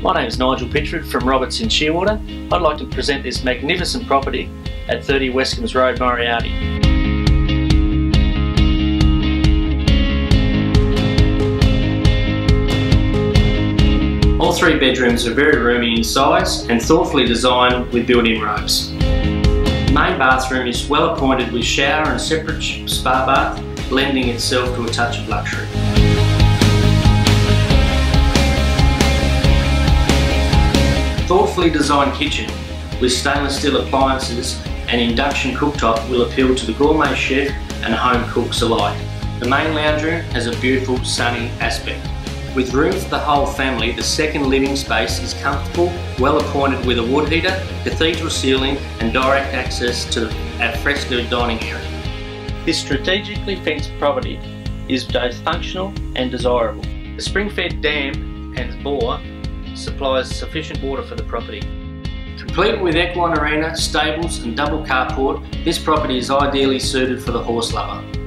My name is Nigel Pitchford from Roberts in Shearwater. I'd like to present this magnificent property at 30 Wescombes Road, Moriarty. All three bedrooms are very roomy in size and thoughtfully designed with built-in robes. The main bathroom is well appointed with shower and separate spa bath, lending itself to a touch of luxury. Thoughtfully designed kitchen with stainless steel appliances and induction cooktop will appeal to the gourmet chef and home cooks alike. The main lounge room has a beautiful sunny aspect. With room for the whole family, the second living space is comfortable, well appointed with a wood heater, cathedral ceiling and direct access to the alfresco dining area. This strategically fenced property is both functional and desirable. The spring-fed dam and bore supplies sufficient water for the property. Complete with equine arena, stables and double carport, this property is ideally suited for the horse lover.